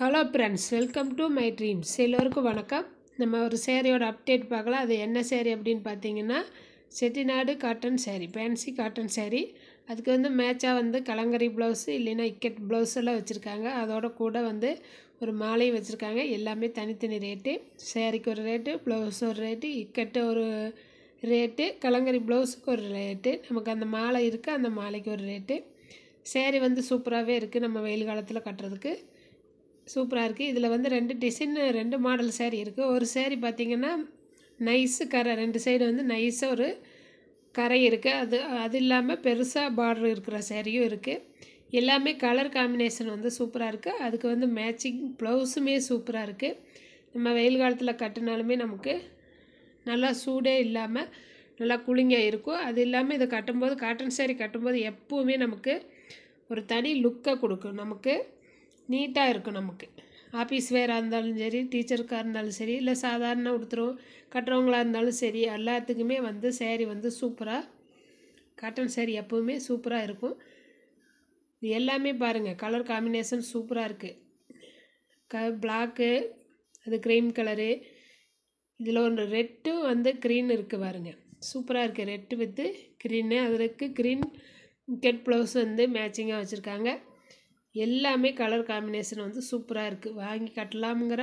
Hello friends welcome to my dreams எல்லோருக்கும் வணக்கம். நம்ம ஒரு சேரீயோட அப்டேட் பார்க்கலாம். அது என்ன சேரீ அப்படின்னு பார்த்தீங்கன்னா Chettinad cotton sari fancy cotton sari அதுக்கு வந்து மேட்சாக வந்து கலங்கரி ப்ளவுஸு இல்லைன்னா இக்கெட் ப்ளவுஸ் எல்லாம் வச்சுருக்காங்க. அதோட கூட வந்து ஒரு மாலை வச்சுருக்காங்க. எல்லாமே தனித்தனி ரேட்டு சேரீக்கு ஒரு ரேட்டு ப்ளவுஸ் ஒரு ரேட்டு இக்கெட்டு ஒரு ரேட்டு கலங்கரி ப்ளவுஸுக்கு ஒரு ரேட்டு நமக்கு அந்த மாலை இருக்குது அந்த மாலைக்கு ஒரு ரேட்டு சேரீ வந்து சூப்பராகவே இருக்குது நம்ம வெயில் காலத்தில் கட்டுறதுக்கு. சூப்பராக இருக்குது இதில் வந்து ரெண்டு டிசைன் ரெண்டு மாடல் சேரீ இருக்குது ஒரு சேரீ பார்த்திங்கன்னா நைஸு கரை. ரெண்டு சைடு வந்து நைஸாக ஒரு கரை இருக்குது அது அது இல்லாமல் பெருசாக பார்டர் இருக்கிற சேரீயும் இருக்குது எல்லாமே கலர் காம்பினேஷன் வந்து சூப்பராக இருக்குது அதுக்கு வந்து மேட்சிங் ப்ளவுஸுமே சூப்பராக இருக்குது நம்ம வெயில் காலத்தில் கட்டினாலுமே நமக்கு நல்லா சூடே இல்லாமல் நல்லா குளிங்காக இருக்கும். அது இல்லாமல் இதை கட்டும்போது காட்டன் சேரீ கட்டும்போது எப்போவுமே நமக்கு ஒரு தனி லுக்கை கொடுக்கும். நமக்கு நீட்டாக இருக்கும் நமக்கு. ஆஃபீஸ் வேராக இருந்தாலும் சரி டீச்சருக்காக இருந்தாலும் சரி இல்லை சாதாரண ஒருத்தரும் கட்டுறவங்களா இருந்தாலும் சரி எல்லாத்துக்குமே வந்து சேரீ வந்து சூப்பராக காட்டன் சேரீ எப்போவுமே சூப்பராக இருக்கும். இது எல்லாமே பாருங்கள் கலர் காம்பினேஷன் சூப்பராக இருக்குது க பிளாக்கு அது க்ரீம் கலரு இதில் ஒன்று ரெட்டும் வந்து க்ரீன் இருக்குது பாருங்க. சூப்பராக இருக்குது ரெட்டு வித்து க்ரீனு அதற்கு க்ரீன் கெட் ப்ளவுஸ் வந்து மேட்சிங்காக வச்சுருக்காங்க. எல்லாமே கலர் காம்பினேஷன் வந்து சூப்பராக இருக்குது வாங்கி கட்டலாமுங்கிற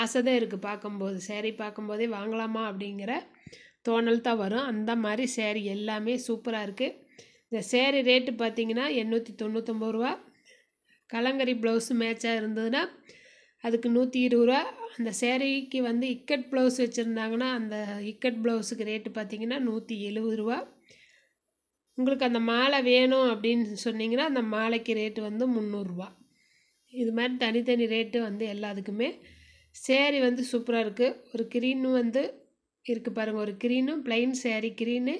ஆசை தான் இருக்குது பார்க்கும்போது. சேரீ பார்க்கும்போதே வாங்கலாமா அப்படிங்கிற தோணல் தான் வரும். அந்த மாதிரி சேரீ எல்லாமே சூப்பராக இருக்குது இந்த சேரீ ரேட்டு பார்த்தீங்கன்னா எண்ணூற்றி தொண்ணூற்றொம்பது ரூபா. கலங்கரி ப்ளவுஸு மேட்சாக இருந்ததுன்னா அதுக்கு நூற்றி இருபது ரூபா. அந்த சேரீக்கு வந்து இக்கட் ப்ளவுஸ் வச்சுருந்தாங்கன்னா அந்த இக்கட் ப்ளவுஸுக்கு ரேட்டு பார்த்தீங்கன்னா நூற்றி எழுபது ரூபா. உங்களுக்கு அந்த மாலை வேணும் அப்படின்னு சொன்னீங்கன்னா அந்த மாலைக்கு ரேட்டு வந்து முந்நூறுரூவா இது மாதிரி தனித்தனி ரேட்டு வந்து எல்லாத்துக்குமே சேரீ வந்து சூப்பராக இருக்குது ஒரு கிரீனும் வந்து இருக்குது பாருங்கள் ஒரு க்ரீனும் ப்ளைன் சேரீ க்ரீனு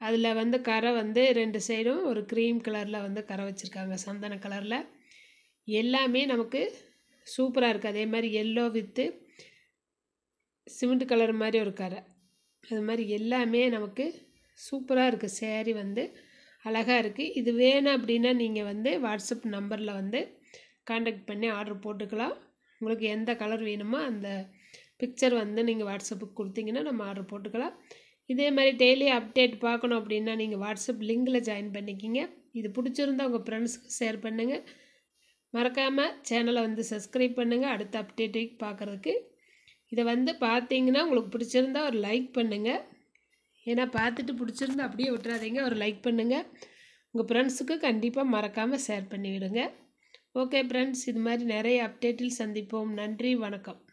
அதில் வந்து கரை வந்து ரெண்டு சைடும் ஒரு க்ரீம் கலரில் வந்து கரை வச்சுருக்காங்க சந்தன கலரில் எல்லாமே நமக்கு சூப்பராக இருக்குது அதே மாதிரி எல்லோ வித்து சிமெண்ட் கலர் மாதிரி ஒரு கரை. அது மாதிரி எல்லாமே நமக்கு சூப்பராக இருக்குது சேரீ வந்து அழகாக இருக்குது இது வேணும் அப்படின்னா நீங்கள் வந்து வாட்ஸ்அப் நம்பரில் வந்து காண்டாக்ட் பண்ணி ஆர்டர் போட்டுக்கலாம். உங்களுக்கு எந்த கலர் வேணுமோ அந்த பிக்சர் வந்து நீங்கள் வாட்ஸ்அப்புக்கு கொடுத்தீங்கன்னா நம்ம ஆர்டர் போட்டுக்கலாம். இதே மாதிரி டெய்லி அப்டேட் பார்க்கணும் அப்படின்னா நீங்கள் வாட்ஸ்அப் லிங்கில் ஜாயின் பண்ணிக்கிங்க. இது பிடிச்சிருந்தா உங்கள் ஃப்ரெண்ட்ஸுக்கு ஷேர் பண்ணுங்கள் மறக்காமல் சேனலை வந்து சப்ஸ்கிரைப் பண்ணுங்கள் அடுத்த அப்டேட்டு பார்க்குறதுக்கு. இதை வந்து பார்த்தீங்கன்னா உங்களுக்கு பிடிச்சிருந்தா ஒரு லைக் பண்ணுங்கள் ஏன்னா பார்த்துட்டு பிடிச்சிருந்தா அப்படியே விட்டுறாதீங்க. ஒரு லைக் பண்ணுங்கள் உங்கள் ஃப்ரெண்ட்ஸுக்கு கண்டிப்பாக மறக்காமல் ஷேர் பண்ணி விடுங்க ஓகே ஃப்ரெண்ட்ஸ் இது மாதிரி நிறைய அப்டேட்டில் சந்திப்போம். நன்றி வணக்கம்.